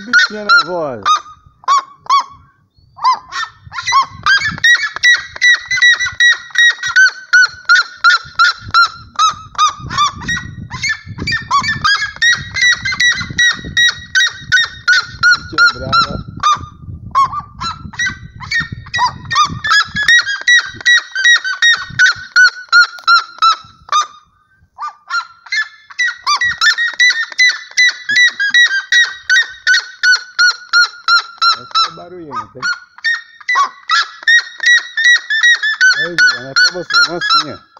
bichinha nervosa. Quebrada. Essa é barulhenta? Aí, Guilherme, é pra você, mansinha.